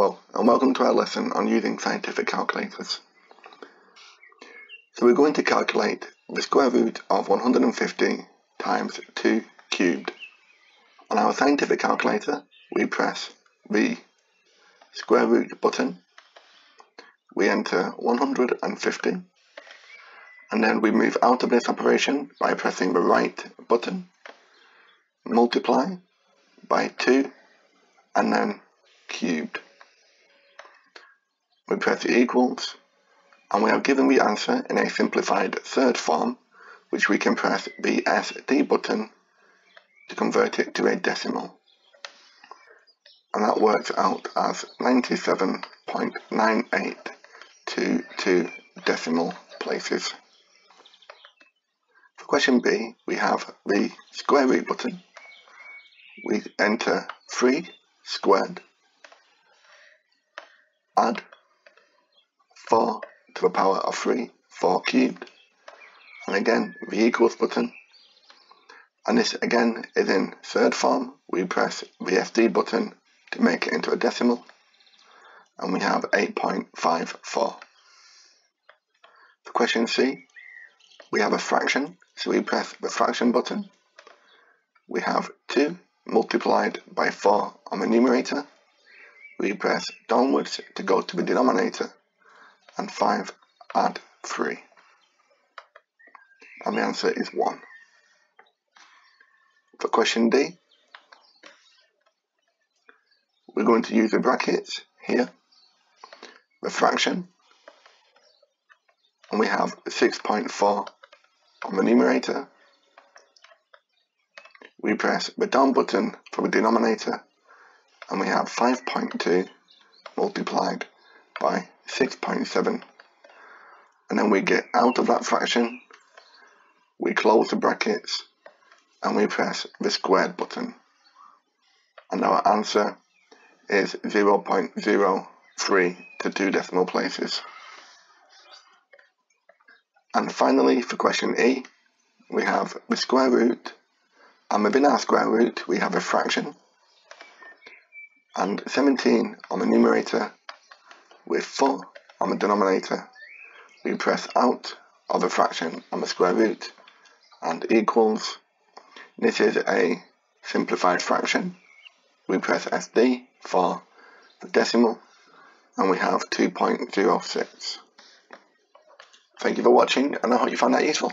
and welcome to our lesson on using scientific calculators. So we're going to calculate the square root of 150 times 2 cubed. On our scientific calculator we press the square root button, we enter 150 and then we move out of this operation by pressing the right button, multiply by 2 and then cubed we press equals, and we are given the answer in a simplified surd form, which we can press the SD button to convert it to a decimal. And that works out as 97.9822 decimal places. For question B, we have the square root button. We enter 3 squared, add 4 to the power of 3, 4 cubed. And again, the equals button. And this again is in surd form. We press the SD button to make it into a decimal. And we have 8.54. For question C, we have a fraction. So we press the fraction button. We have 2 multiplied by 4 on the numerator. We press downwards to go to the denominator and 5 add 3. And the answer is 1. For question D, we're going to use the brackets here, the fraction, and we have 6.4 on the numerator. We press the down button for the denominator, and we have 5.2 multiplied by 6.7 and then we get out of that fraction we close the brackets and we press the squared button. And our answer is 0.03 to two decimal places. And finally for question E we have the square root and within our square root we have a fraction. And 17 on the numerator with 4 on the denominator, we press out of a fraction on the square root and equals. This is a simplified fraction. We press SD for the decimal and we have 2.06. Thank you for watching and I hope you found that useful.